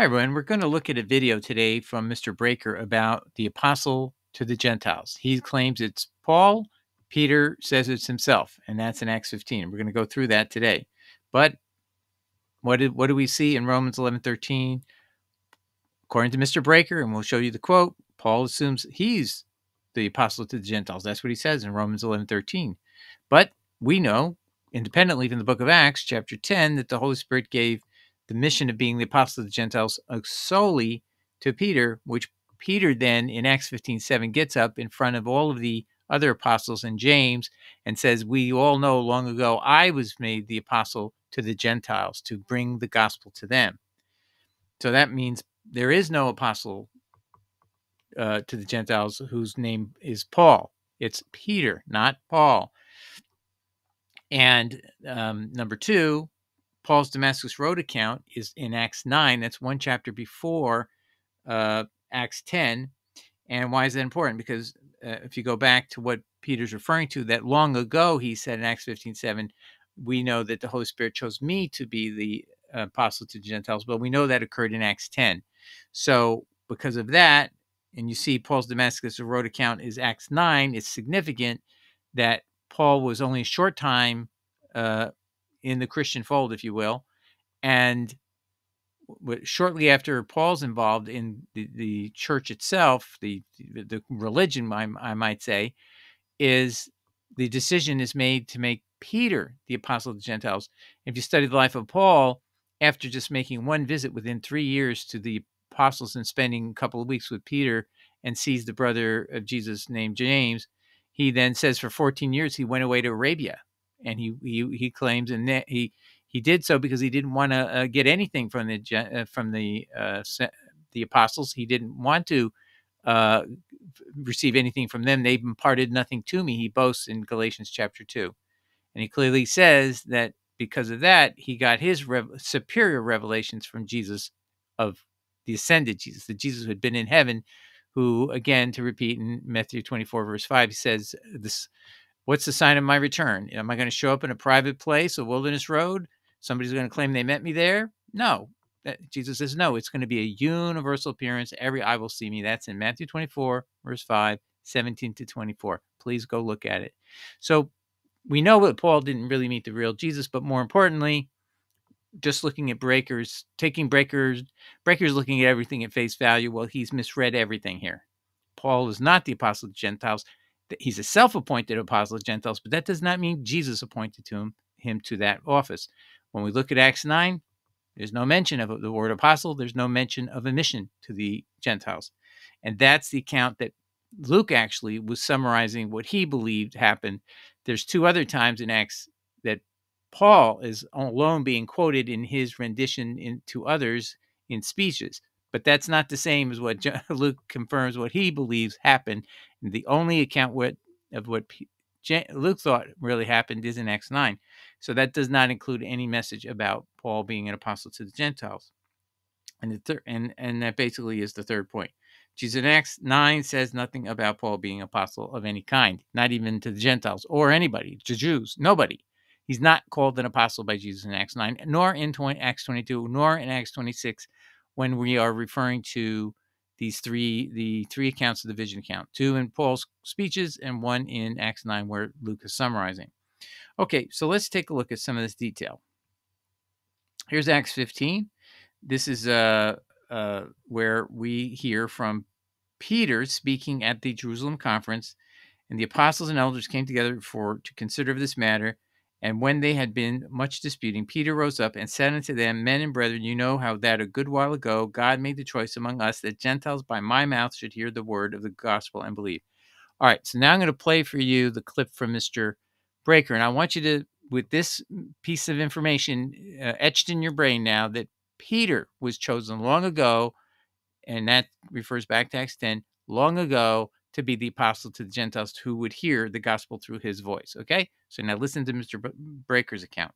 Hi, everyone. We're going to look at a video today from Mr. Breaker about the apostle to the Gentiles. He claims it's Paul. Peter says it's himself, and that's in Acts 15. We're going to go through that today. But what did, what do we see in Romans 11 13? According to Mr. Breaker, and we'll show you the quote, Paul assumes he's the apostle to the Gentiles. That's what he says in Romans 11 13. But we know, independently from the book of Acts, chapter 10, that the Holy Spirit gave the mission of being the apostle of the Gentiles uh, solely to Peter, which Peter then in Acts 15 7 gets up in front of all of the other apostles and James and says, We all know long ago I was made the apostle to the Gentiles to bring the gospel to them. So that means there is no apostle uh, to the Gentiles whose name is Paul. It's Peter, not Paul. And um, number two, Paul's Damascus Road account is in Acts 9. That's one chapter before uh, Acts 10. And why is that important? Because uh, if you go back to what Peter's referring to, that long ago he said in Acts 15 7, we know that the Holy Spirit chose me to be the apostle to the Gentiles, but we know that occurred in Acts 10. So, because of that, and you see Paul's Damascus Road account is Acts 9, it's significant that Paul was only a short time uh, in the Christian fold, if you will. And shortly after Paul's involved in the, the church itself, the the religion, I, I might say, is the decision is made to make Peter the apostle of the Gentiles. If you study the life of Paul, after just making one visit within three years to the apostles and spending a couple of weeks with Peter and sees the brother of Jesus named James, he then says for 14 years he went away to Arabia and he he, he claims and he he did so because he didn't want to uh, get anything from the uh, from the uh, the apostles. He didn't want to uh, receive anything from them. They've imparted nothing to me. He boasts in Galatians chapter two, and he clearly says that because of that he got his rev- superior revelations from Jesus of the ascended Jesus, the Jesus who had been in heaven. Who again to repeat in Matthew 24 verse 5 he says this What's the sign of my return? Am I going to show up in a private place, a wilderness road? Somebody's going to claim they met me there? No. Eh, Jesus says, no, it's going to be a universal appearance. Every eye will see me. That's in Matthew 24, verse 5, 17 to 24. Please go look at it. So we know that Paul didn't really meet the real Jesus, but more importantly, just looking at breakers, taking breakers, breakers looking at everything at face value. Well, he's misread everything here. Paul is not the apostle of the Gentiles he's a self-appointed apostle of Gentiles, but that does not mean Jesus appointed to him him to that office. When we look at Acts 9, there's no mention of the word apostle, there's no mention of a mission to the Gentiles. And that's the account that Luke actually was summarizing what he believed happened. There's two other times in Acts that Paul is alone being quoted in his rendition in, to others in speeches. But that's not the same as what Luke confirms what he believes happened. And the only account of what Luke thought really happened is in Acts 9. So that does not include any message about Paul being an apostle to the Gentiles. And the third, and and that basically is the third point. Jesus in Acts 9 says nothing about Paul being apostle of any kind, not even to the Gentiles or anybody, to Jews, nobody. He's not called an apostle by Jesus in Acts 9, nor in 20, Acts 22, nor in Acts 26, when we are referring to these three the three accounts of the vision account two in paul's speeches and one in acts 9 where luke is summarizing. Okay so let's take a look at some of this detail. Here's acts 15 this is uh, uh, where we hear from peter speaking at the jerusalem conference and the apostles and elders came together for to consider this matter and when they had been much disputing, Peter rose up and said unto them, Men and brethren, you know how that a good while ago God made the choice among us that Gentiles by my mouth should hear the word of the gospel and believe. All right, so now I'm going to play for you the clip from Mr. Breaker. And I want you to, with this piece of information uh, etched in your brain now, that Peter was chosen long ago, and that refers back to Acts 10, long ago to be the apostle to the Gentiles who would hear the gospel through his voice. Okay? So now listen to Mr. Breaker's account.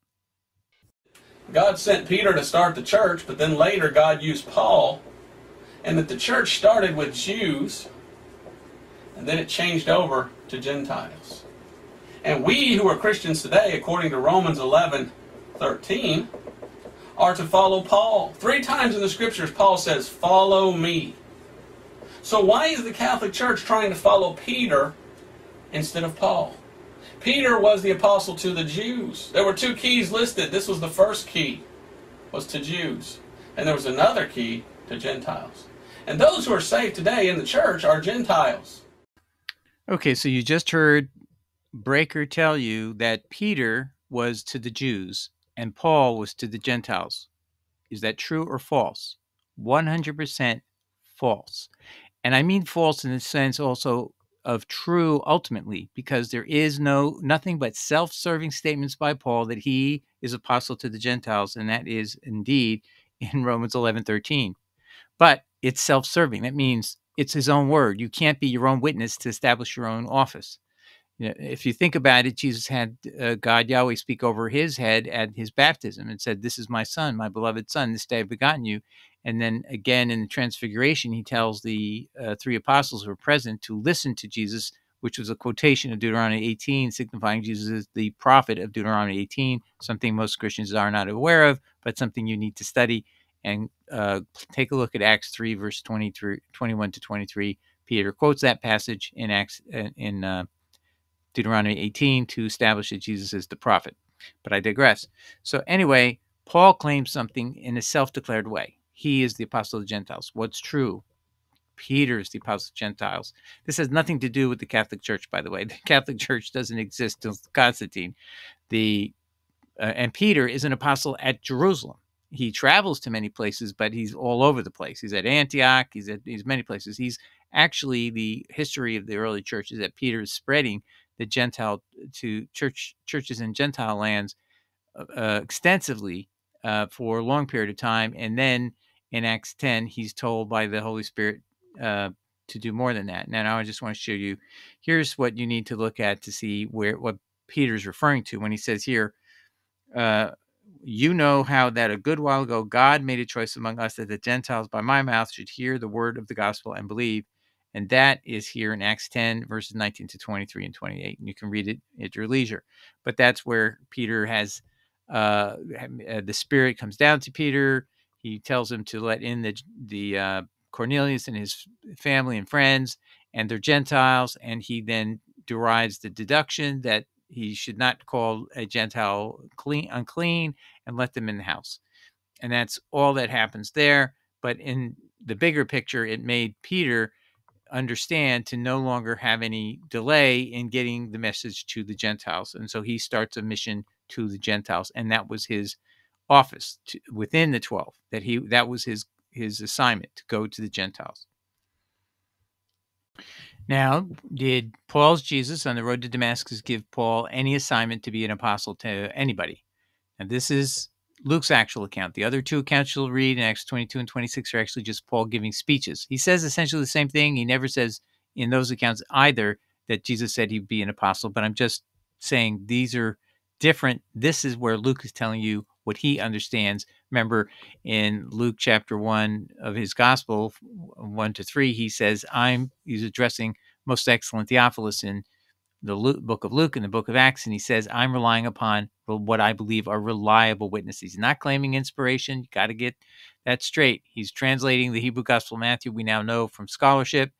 God sent Peter to start the church, but then later God used Paul, and that the church started with Jews, and then it changed over to Gentiles. And we who are Christians today, according to Romans 11 13, are to follow Paul. Three times in the scriptures, Paul says, Follow me. So, why is the Catholic Church trying to follow Peter instead of Paul? Peter was the apostle to the Jews. There were two keys listed. This was the first key, was to Jews. And there was another key to Gentiles. And those who are saved today in the church are Gentiles. Okay, so you just heard Breaker tell you that Peter was to the Jews and Paul was to the Gentiles. Is that true or false? 100% false. And I mean false in the sense also of true ultimately because there is no nothing but self-serving statements by Paul that he is apostle to the Gentiles and that is indeed in Romans 11:13. But it's self-serving. That means it's his own word. You can't be your own witness to establish your own office. You know, if you think about it, Jesus had uh, God Yahweh speak over his head at his baptism and said, "This is my son, my beloved son. This day I've begotten you." And then again in the Transfiguration, he tells the uh, three apostles who were present to listen to Jesus, which was a quotation of Deuteronomy 18, signifying Jesus is the prophet of Deuteronomy 18. Something most Christians are not aware of, but something you need to study. And uh, take a look at Acts 3, verse 23, 21 to 23. Peter quotes that passage in Acts uh, in uh, Deuteronomy 18 to establish that Jesus is the prophet. But I digress. So, anyway, Paul claims something in a self declared way. He is the apostle of the Gentiles. What's true? Peter is the apostle of the Gentiles. This has nothing to do with the Catholic Church, by the way. The Catholic Church doesn't exist till Constantine. The uh, and Peter is an apostle at Jerusalem. He travels to many places, but he's all over the place. He's at Antioch. He's at he's many places. He's actually the history of the early church is that Peter is spreading the Gentile to church churches in Gentile lands uh, uh, extensively uh, for a long period of time, and then in Acts 10, he's told by the Holy Spirit uh, to do more than that. Now, I just want to show you. Here's what you need to look at to see where what Peter's referring to when he says here. Uh, you know how that a good while ago God made a choice among us that the Gentiles by my mouth should hear the word of the gospel and believe. And that is here in Acts 10, verses 19 to 23 and 28. And you can read it at your leisure. But that's where Peter has uh, uh, the Spirit comes down to Peter. He tells him to let in the, the uh, Cornelius and his family and friends, and they're Gentiles. And he then derives the deduction that he should not call a Gentile clean, unclean and let them in the house. And that's all that happens there. But in the bigger picture, it made Peter understand to no longer have any delay in getting the message to the Gentiles. And so he starts a mission to the Gentiles. And that was his office to, within the 12 that he that was his his assignment to go to the Gentiles. Now, did Paul's Jesus on the road to Damascus give Paul any assignment to be an apostle to anybody? And this is Luke's actual account. The other two accounts you'll read in Acts 22 and 26 are actually just Paul giving speeches. He says essentially the same thing. He never says in those accounts either that Jesus said he'd be an apostle, but I'm just saying these are different. This is where Luke is telling you what he understands. Remember in Luke chapter 1 of his gospel, 1 to 3, he says, I'm, he's addressing most excellent Theophilus in the Luke, book of Luke and the book of Acts, and he says, I'm relying upon what I believe are reliable witnesses. He's not claiming inspiration. You got to get that straight. He's translating the Hebrew Gospel Matthew, we now know from scholarship.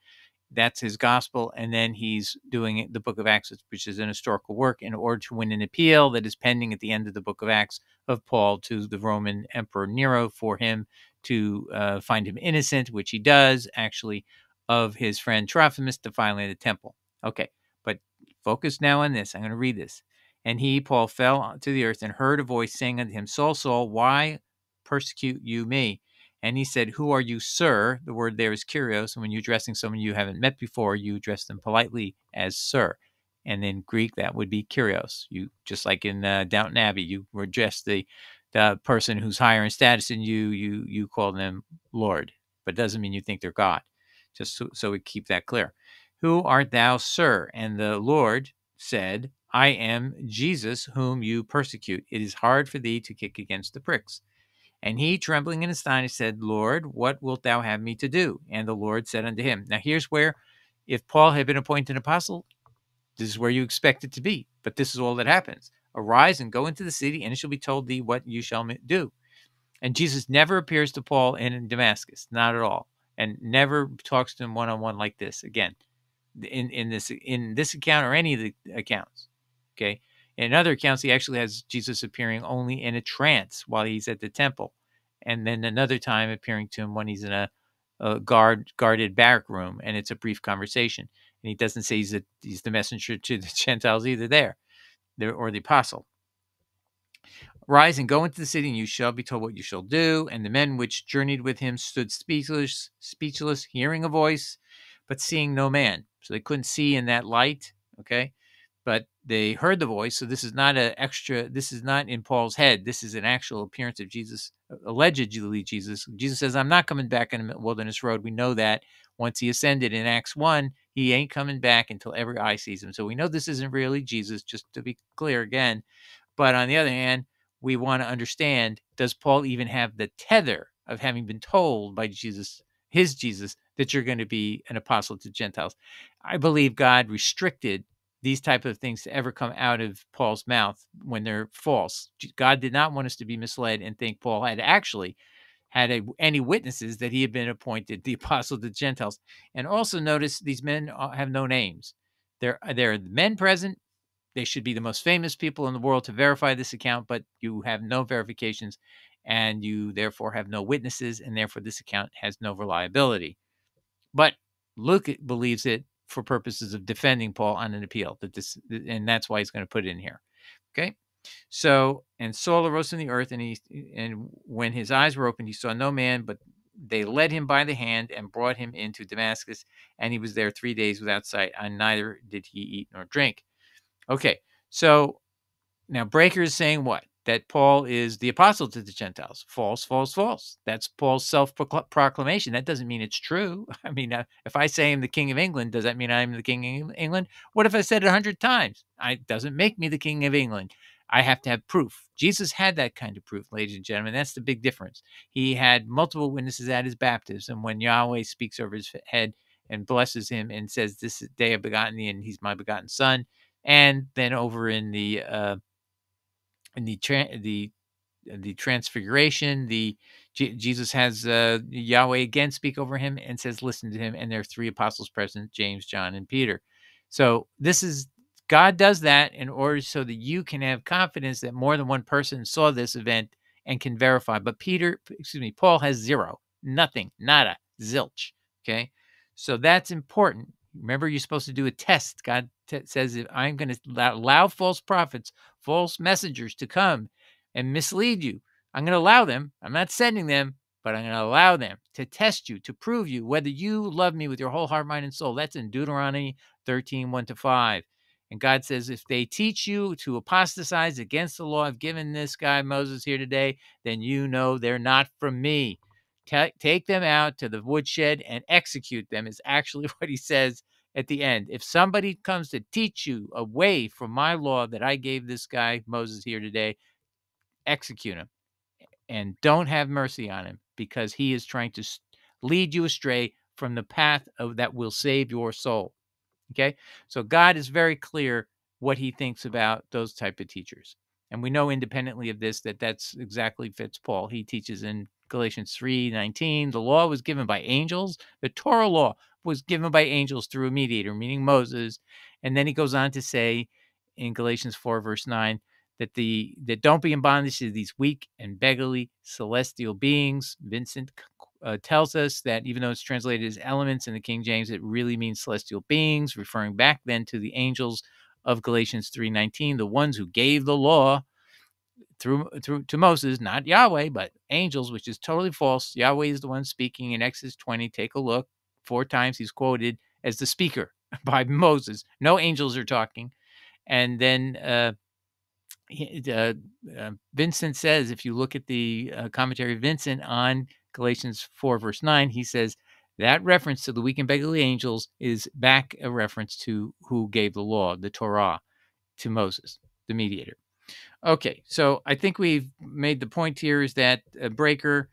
That's his gospel. And then he's doing the book of Acts, which is an historical work, in order to win an appeal that is pending at the end of the book of Acts of Paul to the Roman Emperor Nero for him to uh, find him innocent, which he does actually, of his friend Trophimus defiling the temple. Okay, but focus now on this. I'm going to read this. And he, Paul, fell to the earth and heard a voice saying unto him, Saul, Saul, why persecute you me? And he said, Who are you, sir? The word there is kurios. And when you're addressing someone you haven't met before, you address them politely as sir. And in Greek, that would be kurios. You just like in uh, Downton Abbey, you address the the person who's higher in status than you. You you call them Lord, but it doesn't mean you think they're God. Just so, so we keep that clear. Who art thou, sir? And the Lord said, I am Jesus whom you persecute. It is hard for thee to kick against the pricks. And he, trembling and astonished, said, Lord, what wilt thou have me to do? And the Lord said unto him, Now here's where, if Paul had been appointed an apostle, this is where you expect it to be. But this is all that happens. Arise and go into the city, and it shall be told thee what you shall do. And Jesus never appears to Paul in Damascus, not at all, and never talks to him one on one like this again. In in this in this account or any of the accounts, okay. In other accounts, he actually has Jesus appearing only in a trance while he's at the temple, and then another time appearing to him when he's in a, a guard guarded barrack room, and it's a brief conversation. And he doesn't say he's a, he's the messenger to the Gentiles either there, there or the apostle. Rise and go into the city, and you shall be told what you shall do. And the men which journeyed with him stood speechless, speechless, hearing a voice, but seeing no man. So they couldn't see in that light. Okay, they heard the voice. So this is not an extra. This is not in Paul's head. This is an actual appearance of Jesus, uh, allegedly Jesus. Jesus says, "I'm not coming back in the wilderness road." We know that once he ascended in Acts one, he ain't coming back until every eye sees him. So we know this isn't really Jesus. Just to be clear again. But on the other hand, we want to understand does Paul even have the tether of having been told by Jesus, his Jesus, that you're going to be an apostle to Gentiles? I believe God restricted these type of things to ever come out of Paul's mouth when they're false. God did not want us to be misled and think Paul had actually had a, any witnesses that he had been appointed the apostle to Gentiles. And also notice these men uh, have no names. There, uh, there are men present they should be the most famous people in the world to verify this account, but you have no verifications and you therefore have no witnesses, and therefore this account has no reliability. But Luke believes it for purposes of defending Paul on an appeal. That this, and that's why he's going to put it in here. Okay. So, and Saul arose from the earth, and he, and when his eyes were opened, he saw no man, but they led him by the hand and brought him into Damascus, and he was there three days without sight, and neither did he eat nor drink. Okay, so now Breaker is saying what? That Paul is the apostle to the Gentiles. False, false, false. That's Paul's self proclamation. That doesn't mean it's true. I mean, uh, if I say I'm the king of England, does that mean I'm the king of England? What if I said it a hundred times? It doesn't make me the king of England. I have to have proof. Jesus had that kind of proof, ladies and gentlemen. That's the big difference. He had multiple witnesses at his baptism when Yahweh speaks over his head and blesses him and says, This day I've begotten thee, and he's my begotten son and then over in the uh, in the tra- the the transfiguration, the J- Jesus has uh, Yahweh again speak over him and says, "Listen to him." And there are three apostles present: James, John, and Peter. So this is God does that in order so that you can have confidence that more than one person saw this event and can verify. But Peter, excuse me, Paul has zero, nothing, nada, zilch. Okay, so that's important. Remember, you're supposed to do a test. God says, if I'm going to allow false prophets, false messengers to come and mislead you, I'm going to allow them. I'm not sending them, but I'm going to allow them to test you, to prove you whether you love me with your whole heart, mind, and soul. That's in Deuteronomy 13, 1 to 5. And God says, if they teach you to apostatize against the law I've given this guy Moses here today, then you know they're not from me take them out to the woodshed and execute them is actually what he says at the end. If somebody comes to teach you away from my law that I gave this guy Moses here today, execute him and don't have mercy on him because he is trying to lead you astray from the path of that will save your soul. Okay? So God is very clear what he thinks about those type of teachers. And we know independently of this that that's exactly fits Paul. He teaches in Galatians 3:19, the law was given by angels. The Torah law was given by angels through a mediator, meaning Moses. And then he goes on to say in Galatians 4 verse 9 that the that don't be in bondage to these weak and beggarly celestial beings. Vincent uh, tells us that even though it's translated as elements in the King James, it really means celestial beings, referring back then to the angels of Galatians 3:19, the ones who gave the law through through to Moses, not Yahweh, but angels, which is totally false. Yahweh is the one speaking in Exodus 20. Take a look. Four times he's quoted as the speaker by Moses. No angels are talking. And then uh, uh, uh, Vincent says, if you look at the uh, commentary Vincent on Galatians 4, verse 9, he says that reference to the weak and beggarly angels is back a reference to who gave the law, the Torah, to Moses, the mediator. Okay, so I think we've made the point here is that a breaker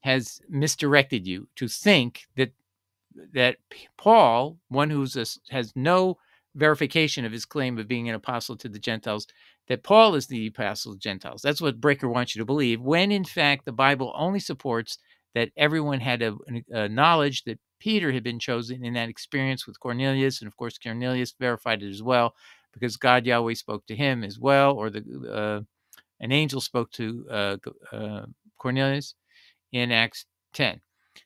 has misdirected you to think that that Paul, one who has no verification of his claim of being an apostle to the Gentiles that Paul is the apostle of the Gentiles. That's what Breaker wants you to believe, when in fact the Bible only supports that everyone had a, a, knowledge that Peter had been chosen in that experience with Cornelius, and of course Cornelius verified it as well, because God Yahweh spoke to him as well, or the uh, an angel spoke to uh, uh, Cornelius in Acts 10.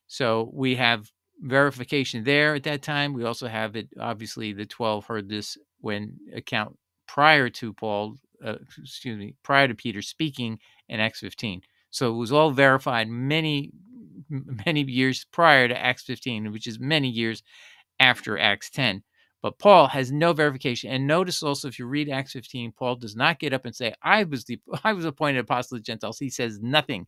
So we have verification there at that time. We also have it. Obviously, the 12 heard this when account prior to Paul, uh, excuse me, prior to Peter speaking in Acts 15. So it was all verified many, many years prior to Acts 15, which is many years after Acts 10. But Paul has no verification. And notice also, if you read Acts 15, Paul does not get up and say, "I was the I was appointed apostle of the Gentiles." He says nothing.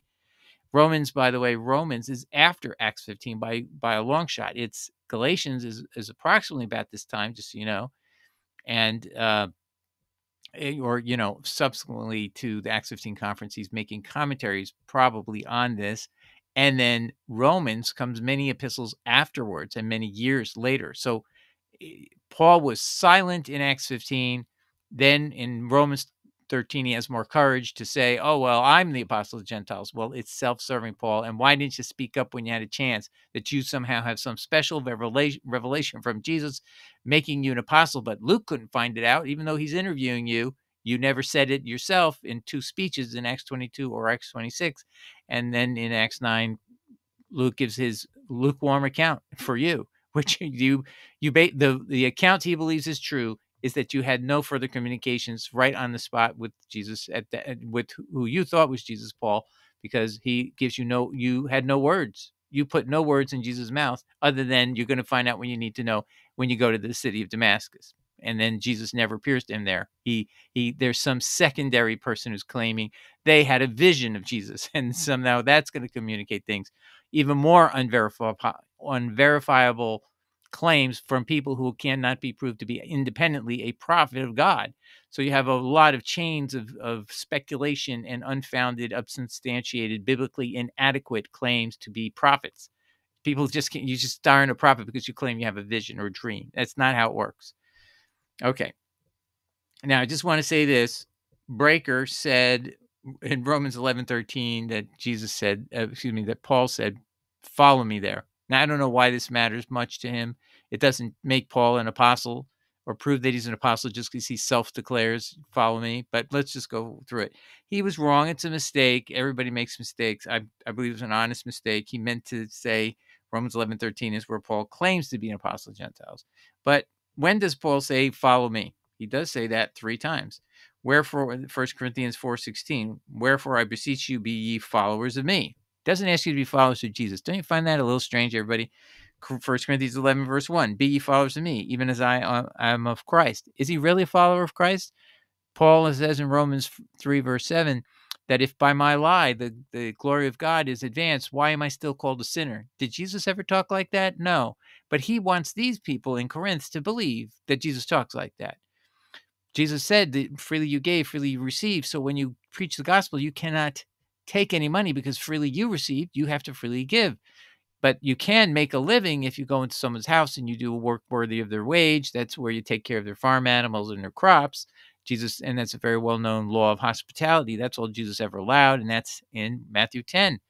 Romans, by the way, Romans is after Acts 15 by by a long shot. It's Galatians is is approximately about this time, just so you know, and uh, eh, or you know, subsequently to the Acts 15 conference, he's making commentaries probably on this, and then Romans comes many epistles afterwards and many years later. So eh, Paul was silent in Acts 15. Then in Romans 13, he has more courage to say, Oh, well, I'm the apostle of Gentiles. Well, it's self serving, Paul. And why didn't you speak up when you had a chance that you somehow have some special revelation from Jesus making you an apostle? But Luke couldn't find it out, even though he's interviewing you. You never said it yourself in two speeches in Acts 22 or Acts 26. And then in Acts 9, Luke gives his lukewarm account for you, which you, you, the, the account he believes is true is that you had no further communications right on the spot with Jesus at the, with who you thought was Jesus Paul because he gives you no you had no words. You put no words in Jesus mouth other than you're going to find out when you need to know when you go to the city of Damascus. And then Jesus never appears to him there. He he there's some secondary person who's claiming they had a vision of Jesus and somehow that's going to communicate things even more unverifiable unverifiable claims from people who cannot be proved to be independently a prophet of God. So you have a lot of chains of, of speculation and unfounded, unsubstantiated, biblically inadequate claims to be prophets. People just can't, you just aren't a prophet because you claim you have a vision or a dream. That's not how it works. Okay. Now, I just want to say this. Breaker said in Romans 11 13 that Jesus said, uh, excuse me, that Paul said, follow me there. Now, I don't know why this matters much to him. It doesn't make Paul an apostle or prove that he's an apostle just because he self declares, follow me. But let's just go through it. He was wrong. It's a mistake. Everybody makes mistakes. I, I believe it was an honest mistake. He meant to say Romans 11 13 is where Paul claims to be an apostle of Gentiles. But when does Paul say, follow me? He does say that three times. Wherefore, 1 Corinthians 4.16, wherefore I beseech you, be ye followers of me doesn't ask you to be followers of Jesus. Don't you find that a little strange, everybody? First Corinthians 11, verse 1 Be ye followers of me, even as I uh, am of Christ. Is he really a follower of Christ? Paul says in Romans 3, verse 7, that if by my lie the, the glory of God is advanced, why am I still called a sinner? Did Jesus ever talk like that? No. But he wants these people in Corinth to believe that Jesus talks like that. Jesus said that freely you gave, freely you received. So when you preach the gospel, you cannot take any money because freely you received, you have to freely give. But you can make a living if you go into someone's house and you do a work worthy of their wage. That's where you take care of their farm animals and their crops. Jesus, and that's a very well known law of hospitality. That's all Jesus ever allowed, and that's in Matthew 10.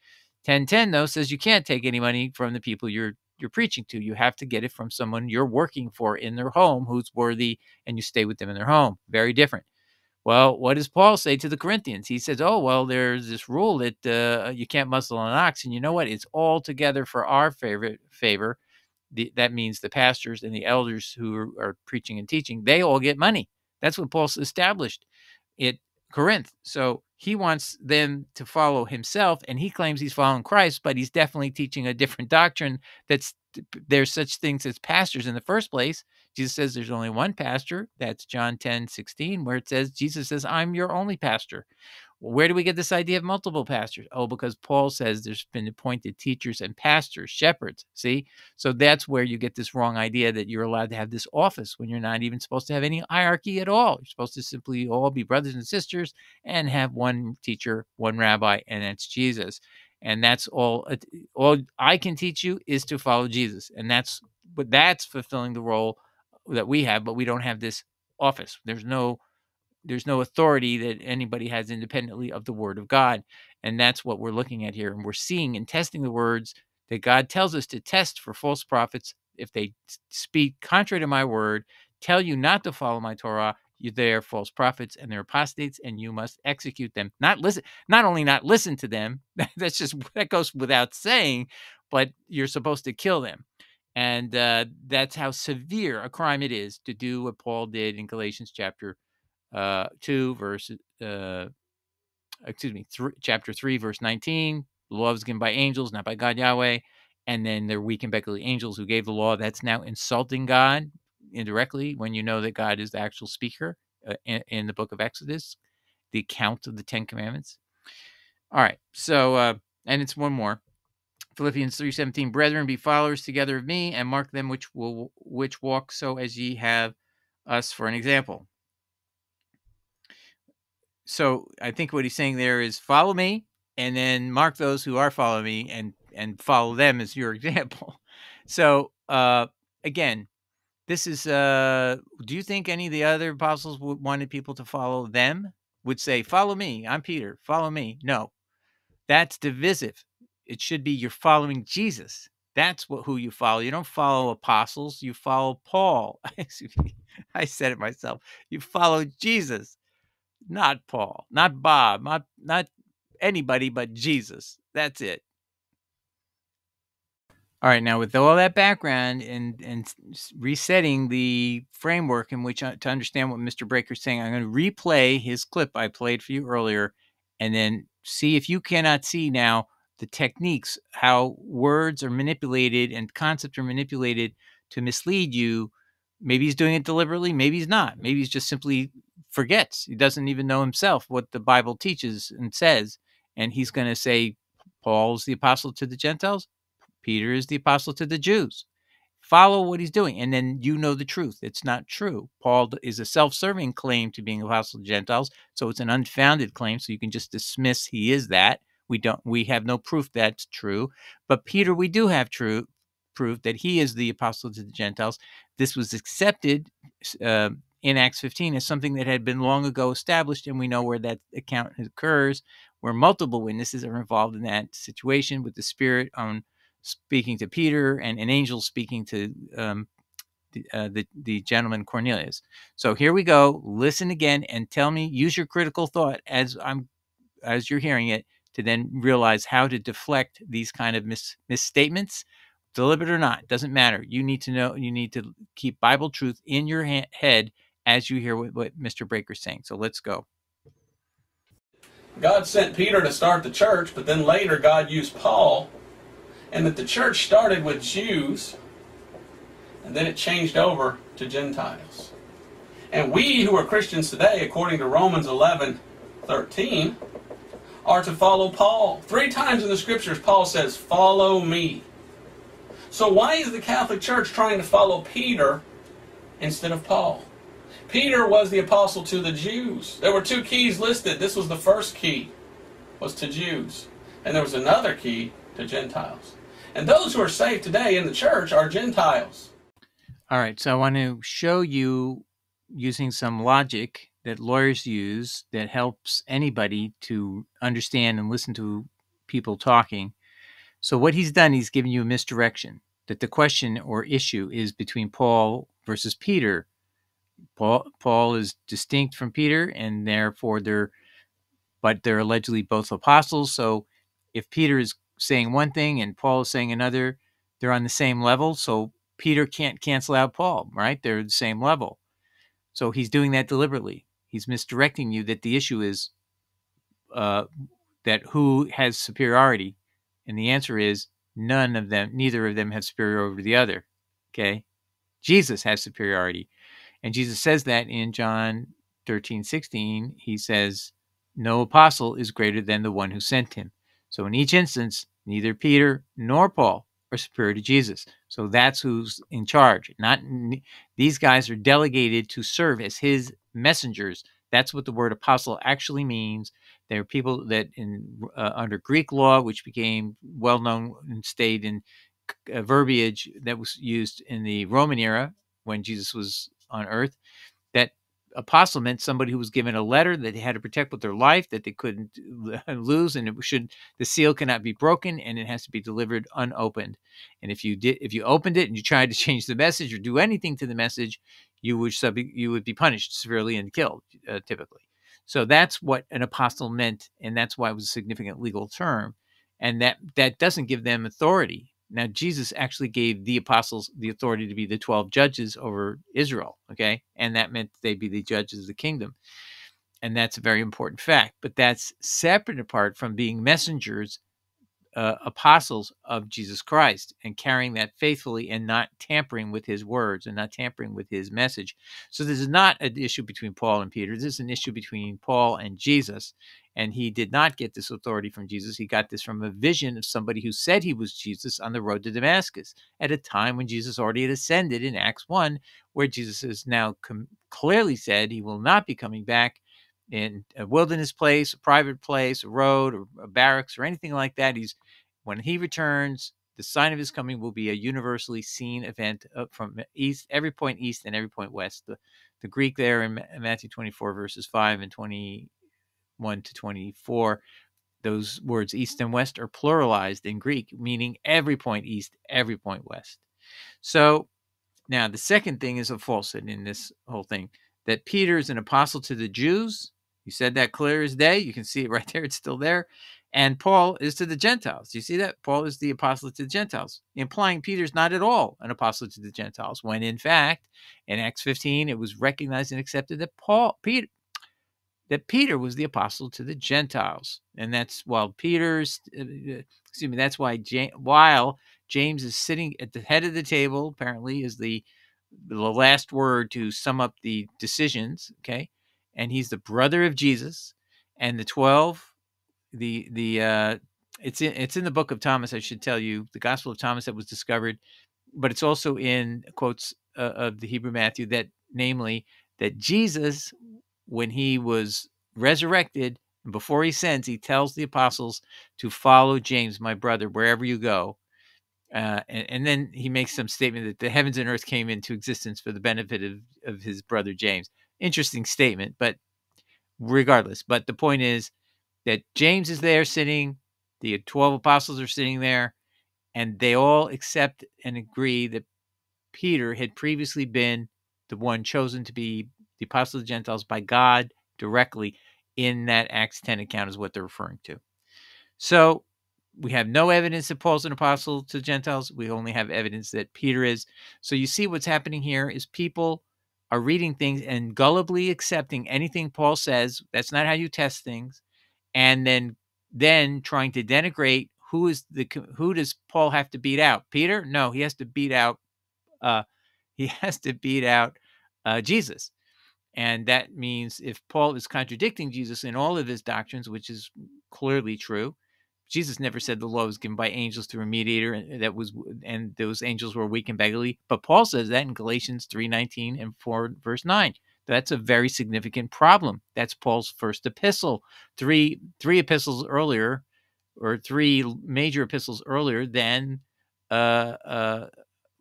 10 10, though, says you can't take any money from the people you're you're preaching to. You have to get it from someone you're working for in their home who's worthy, and you stay with them in their home. Very different. Well, what does Paul say to the Corinthians? He says, "Oh, well, there's this rule that uh, you can't muzzle an ox, and you know what? It's all together for our favorite favor. The, that means the pastors and the elders who are, are preaching and teaching, they all get money. That's what Paul established at Corinth. So he wants them to follow himself, and he claims he's following Christ, but he's definitely teaching a different doctrine. That's there's such things as pastors in the first place. Jesus says there's only one pastor. That's John 10, 16, where it says, Jesus says, I'm your only pastor. Where do we get this idea of multiple pastors? Oh, because Paul says there's been appointed teachers and pastors, shepherds. See? So that's where you get this wrong idea that you're allowed to have this office when you're not even supposed to have any hierarchy at all. You're supposed to simply all be brothers and sisters and have one teacher, one rabbi, and that's Jesus. And that's all all I can teach you is to follow Jesus. And that's but that's fulfilling the role that we have, but we don't have this office. There's no there's no authority that anybody has independently of the word of God. And that's what we're looking at here. And we're seeing and testing the words that God tells us to test for false prophets if they speak contrary to my word, tell you not to follow my Torah, you they're false prophets and they're apostates, and you must execute them. Not listen, not only not listen to them, that's just that goes without saying, but you're supposed to kill them. And uh, that's how severe a crime it is to do what Paul did in Galatians chapter uh, 2, verse, uh, excuse me, th- chapter 3, verse 19. The law was given by angels, not by God Yahweh. And then they're weak and beggarly angels who gave the law. That's now insulting God indirectly when you know that God is the actual speaker uh, in, in, the book of Exodus, the account of the Ten Commandments. All right. So, uh, and it's one more. Philippians 3:17 Brethren be followers together of me and mark them which will which walk so as ye have us for an example. So I think what he's saying there is follow me and then mark those who are following me and and follow them as your example. So uh again, this is uh do you think any of the other apostles wanted people to follow them? Would say, follow me, I'm Peter, follow me. No. That's divisive. It should be you're following Jesus. That's what who you follow. You don't follow apostles, you follow Paul. I said it myself. You follow Jesus, not Paul, not Bob, not not anybody but Jesus. That's it. All right, now with all that background and and resetting the framework in which uh, to understand what Mr. Breaker's saying, I'm going to replay his clip I played for you earlier, and then see if you cannot see now the techniques, how words are manipulated and concepts are manipulated to mislead you. Maybe he's doing it deliberately, maybe he's not. Maybe he's just simply forgets. He doesn't even know himself what the Bible teaches and says, and he's going to say Paul's the apostle to the Gentiles. Peter is the apostle to the Jews. Follow what he's doing, and then you know the truth. It's not true. Paul is a self serving claim to being apostle to Gentiles, so it's an unfounded claim. So you can just dismiss he is that. We don't. We have no proof that's true. But Peter, we do have true proof that he is the apostle to the Gentiles. This was accepted uh, in Acts 15 is something that had been long ago established, and we know where that account occurs, where multiple witnesses are involved in that situation with the Spirit on speaking to Peter and an angel speaking to um, the, uh, the, the gentleman Cornelius. So here we go. Listen again and tell me. Use your critical thought as I'm as you're hearing it to then realize how to deflect these kind of mis- misstatements, deliberate or not. Doesn't matter. You need to know. You need to keep Bible truth in your ha- head as you hear what, what Mr. Breaker's saying. So let's go. God sent Peter to start the church, but then later God used Paul and that the church started with Jews and then it changed over to Gentiles. And we who are Christians today, according to Romans 11 13, are to follow Paul. Three times in the scriptures, Paul says, Follow me. So, why is the Catholic Church trying to follow Peter instead of Paul? Peter was the apostle to the Jews. There were two keys listed. This was the first key, was to Jews. And there was another key to Gentiles. And those who are saved today in the church are Gentiles. All right, so I want to show you using some logic that lawyers use that helps anybody to understand and listen to people talking. So, what he's done, he's given you a misdirection that the question or issue is between Paul versus Peter. Paul, Paul is distinct from Peter, and therefore they're, but they're allegedly both apostles. So, if Peter is saying one thing and Paul is saying another, they're on the same level. So Peter can't cancel out Paul, right? They're the same level. So he's doing that deliberately. He's misdirecting you that the issue is uh, that who has superiority. And the answer is none of them, neither of them have superiority over the other. Okay. Jesus has superiority. And Jesus says that in John 13, 16. He says, No apostle is greater than the one who sent him. So in each instance, neither Peter nor Paul are superior to Jesus. So that's who's in charge. Not these guys are delegated to serve as his messengers. That's what the word apostle actually means. There are people that in uh, under Greek law, which became well known and stayed in uh, verbiage that was used in the Roman era, when Jesus was on earth. That apostle meant somebody who was given a letter that they had to protect with their life, that they couldn't lose, and it should the seal cannot be broken, and it has to be delivered unopened. And if you did, if you opened it and you tried to change the message or do anything to the message, you would sub you would be punished severely and killed, uh, typically. So that's what an apostle meant, and that's why it was a significant legal term. And that that doesn't give them authority. Now Jesus actually gave the apostles the authority to be the twelve judges over Israel. Okay, and that meant they'd be the judges of the kingdom, and that's a very important fact. But that's separate apart from being messengers uh, apostles of Jesus Christ and carrying that faithfully and not tampering with his words and not tampering with his message. So this is not an issue between Paul and Peter. This is an issue between Paul and Jesus. And he did not get this authority from Jesus. He got this from a vision of somebody who said he was Jesus on the road to Damascus at a time when Jesus already had ascended in Acts 1, where Jesus has now clearly said he will not be coming back in a wilderness place, a private place, a road, or a barracks, or anything like that. He's when he returns, the sign of his coming will be a universally seen event from east, every point east and every point west. The, the Greek there in Matthew 24 verses 5 and 21 to 24, those words east and west are pluralized in Greek, meaning every point east, every point west. So now the second thing is a falsehood in this whole thing that Peter is an apostle to the Jews you said that clear as day. You can see it right there. It's still there. And Paul is to the Gentiles. You see that? Paul is the apostle to the Gentiles, implying Peter's not at all an apostle to the Gentiles, when in fact, in Acts 15, it was recognized and accepted that Paul, Peter, that Peter was the apostle to the Gentiles. And that's while Peter's, uh, uh, excuse me, that's why James, while James is sitting at the head of the table, apparently, is the the last word to sum up the decisions. Okay, and he's the brother of Jesus. And the twelve, the the uh, it's in it's in the book of Thomas. I should tell you the Gospel of Thomas that was discovered, but it's also in quotes uh, of the Hebrew Matthew that, namely, that Jesus, when he was resurrected before he sends, he tells the apostles to follow James, my brother, wherever you go. Uh, and, and, then he makes some statement that the heavens and earth came into existence for the benefit of, of his brother James interesting statement, but regardless. But the point is that James is there sitting, the 12 apostles are sitting there, and they all accept and agree that Peter had previously been the one chosen to be the apostle of the Gentiles by God directly in that Acts 10 account, is what they're referring to. So we have no evidence that Paul's an apostle to Gentiles. We only have evidence that Peter is. So you see what's happening here is people are reading things and gullibly accepting anything Paul says. That's not how you test things. And then then trying to denigrate who is the who does Paul have to beat out? Peter? No, he has to beat out uh he has to beat out uh Jesus. And that means if Paul is contradicting Jesus in all of his doctrines, which is clearly true, Jesus never said the law was given by angels through a mediator and that was and those angels were weak and beggarly. But Paul says that in Galatians 3:19 and 4 verse 9. That's a very significant problem. That's Paul's first epistle. Three three epistles earlier or three major epistles earlier than uh, uh,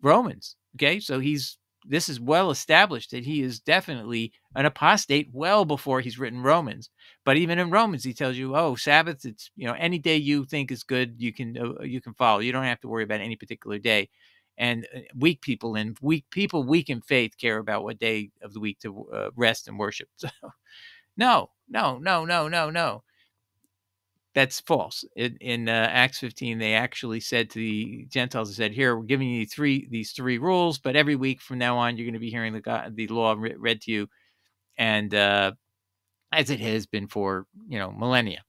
Romans. Okay? So he's this is well established that he is definitely an apostate well before he's written Romans. But even in Romans, he tells you, "Oh, Sabbath, it's you know any day you think is good, you can uh, you can follow. You don't have to worry about any particular day." And uh, weak people and weak people weak in faith care about what day of the week to uh, rest and worship. So, no, no, no, no, no, no that's false. In, in uh, Acts 15, they actually said to the Gentiles, "They said, here we're giving you three these three rules, but every week from now on, you're going to be hearing the God, the law read to you, and uh, as it has been for you know millennia."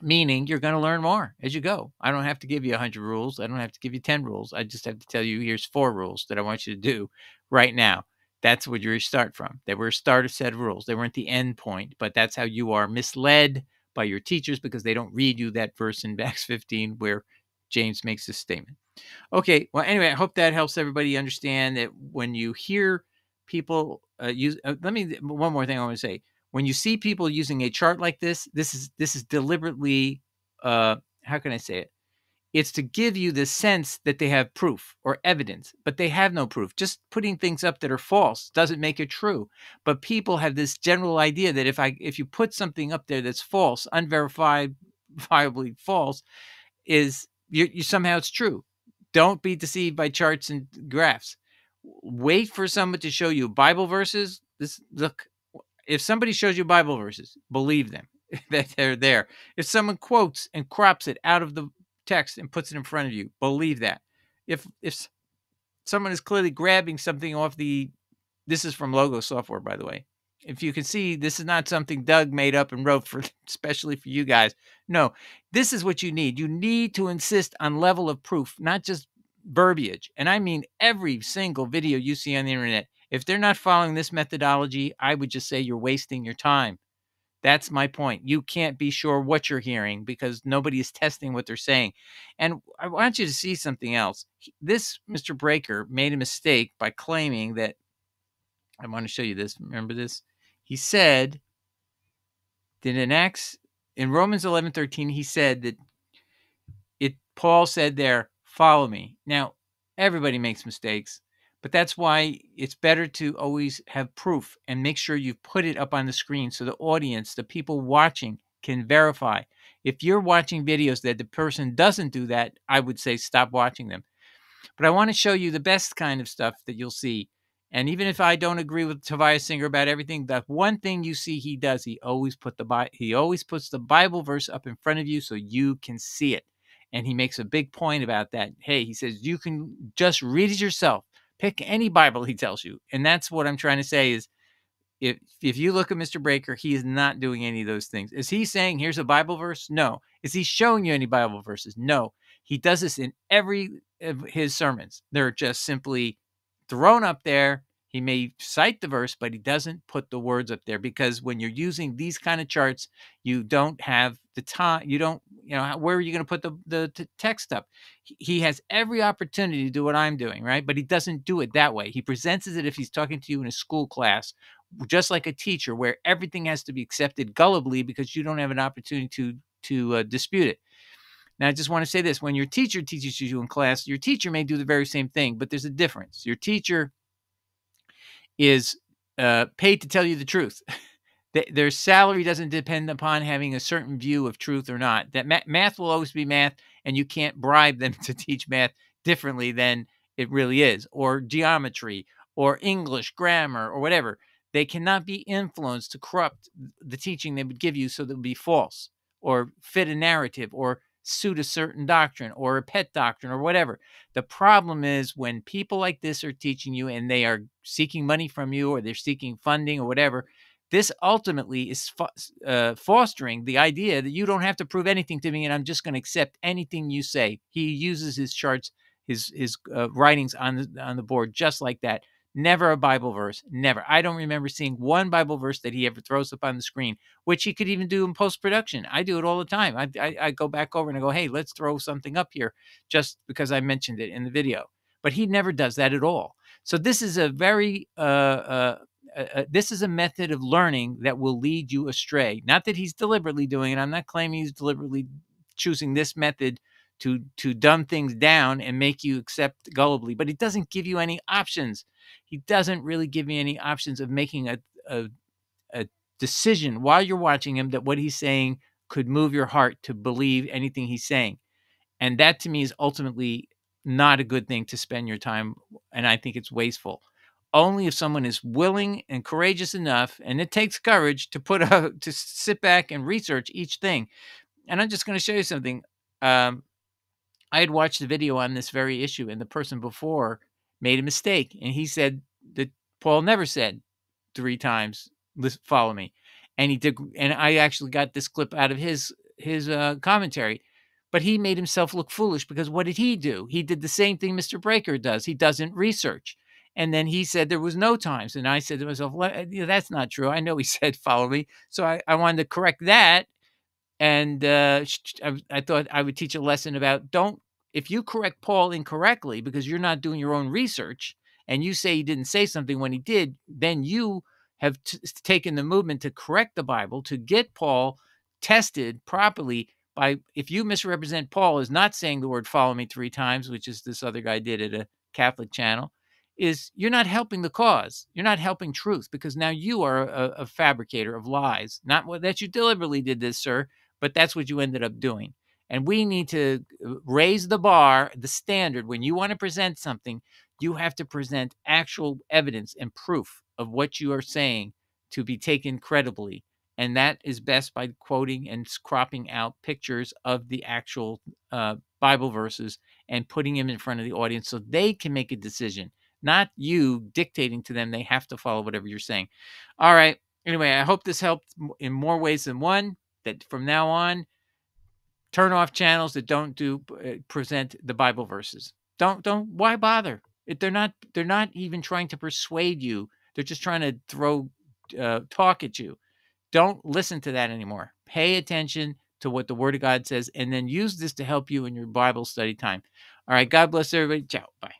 Meaning, you're going to learn more as you go. I don't have to give you 100 rules. I don't have to give you 10 rules. I just have to tell you, here's four rules that I want you to do right now. That's where you start from. They were a starter set of rules. They weren't the end point, but that's how you are misled by your teachers because they don't read you that verse in Acts 15 where James makes this statement. Okay, well, anyway, I hope that helps everybody understand that when you hear people uh, use, uh, let me one more thing I want to say. When you see people using a chart like this, this is this is deliberately, uh, how can I say it? It's to give you the sense that they have proof or evidence, but they have no proof. Just putting things up that are false doesn't make it true. But people have this general idea that if I if you put something up there that's false, unverifiably false, is you, you somehow it's true. Don't be deceived by charts and graphs. Wait for someone to show you Bible verses. This look, if somebody shows you Bible verses, believe them that they're there. If someone quotes and crops it out of the text and puts it in front of you, believe that. If if someone is clearly grabbing something off the this is from Logos Software, by the way. If you can see, this is not something Doug made up and wrote for especially for you guys. No, this is what you need. You need to insist on level of proof, not just verbiage. And I mean every single video you see on the internet. If they're not following this methodology, I would just say you're wasting your time. That's my point. You can't be sure what you're hearing because nobody is testing what they're saying. And I want you to see something else. This Mr. Breaker made a mistake by claiming that I want to show you this. Remember this? He said that in Acts in Romans 11:13 he said that it Paul said there, "Follow me." Now, everybody makes mistakes. But that's why it's better to always have proof and make sure you put it up on the screen so the audience, the people watching, can verify. If you're watching videos that the person doesn't do that, I would say stop watching them. But I want to show you the best kind of stuff that you'll see. And even if I don't agree with Tovia Singer about everything, the one thing you see he does, he always put the he always puts the Bible verse up in front of you so you can see it. And he makes a big point about that. Hey, he says you can just read it yourself Pick any Bible he tells you. And that's what I'm trying to say is if if you look at Mr. Breaker, he is not doing any of those things. Is he saying here's a Bible verse? No. Is he showing you any Bible verses? No. He does this in every of his sermons. They're just simply thrown up there he may cite the verse, but he doesn't put the words up there because when you're using these kind of charts, you don't have the time. You don't, you know, where are you going to put the, the, text up? He has every opportunity to do what I'm doing, right? But he doesn't do it that way. He presents it if he's talking to you in a school class, just like a teacher, where everything has to be accepted gullibly because you don't have an opportunity to to uh, dispute it. Now, I just want to say this: when your teacher teaches you in class, your teacher may do the very same thing, but there's a difference. Your teacher is uh, paid to tell you the truth. Their salary doesn't depend upon having a certain view of truth or not. That ma- math will always be math, and you can't bribe them to teach math differently than it really is, or geometry, or English, grammar, or whatever. They cannot be influenced to corrupt the teaching they would give you so that it would be false, or fit a narrative, or suit a certain doctrine or a pet doctrine or whatever. The problem is when people like this are teaching you and they are seeking money from you or they're seeking funding or whatever, this ultimately is fo- uh, fostering the idea that you don't have to prove anything to me and I'm just going to accept anything you say. He uses his charts, his his uh, writings on the, on the board just like that. Never a Bible verse. Never. I don't remember seeing one Bible verse that he ever throws up on the screen, which he could even do in post production. I do it all the time. I, I, I, go back over and I go, hey, let's throw something up here just because I mentioned it in the video. But he never does that at all. So this is a very uh, uh, uh, uh this is a method of learning that will lead you astray. Not that he's deliberately doing it. I'm not claiming he's deliberately choosing this method to to dumb things down and make you accept gullibly, but it doesn't give you any options he doesn't really give you any options of making a, a, a decision while you're watching him that what he's saying could move your heart to believe anything he's saying. And that to me is ultimately not a good thing to spend your time. And I think it's wasteful. Only if someone is willing and courageous enough, and it takes courage to put a to sit back and research each thing. And I'm just going to show you something. Um, I had watched a video on this very issue, and the person before made a mistake. And he said that Paul never said three times, follow me. And he did, and I actually got this clip out of his his uh, commentary. But he made himself look foolish because what did he do? He did the same thing Mr. Breaker does. He doesn't research. And then he said there was no times. And I said to myself, well, that's not true. I know he said follow me. So I, I wanted to correct that. And uh, I, I thought I would teach a lesson about don't if you correct Paul incorrectly because you're not doing your own research and you say he didn't say something when he did, then you have taken the movement to correct the Bible to get Paul tested properly by if you misrepresent Paul as not saying the word follow me three times, which is this other guy did at a Catholic channel, is you're not helping the cause. You're not helping truth because now you are a, a fabricator of lies. Not that you deliberately did this, sir, but that's what you ended up doing. And we need to uh, raise the bar, the standard. When you want to present something, you have to present actual evidence and proof of what you are saying to be taken credibly. And that is best by quoting and cropping out pictures of the actual uh, Bible verses and putting them in front of the audience so they can make a decision, not you dictating to them they have to follow whatever you're saying. All right. Anyway, I hope this helped in more ways than one. That from now on, turn off channels that don't do uh, present the Bible verses. Don't don't why bother? They're not they're not even trying to persuade you. They're just trying to throw uh, talk at you. Don't listen to that anymore. Pay attention to what the Word of God says, and then use this to help you in your Bible study time. All right. God bless everybody. Ciao. Bye.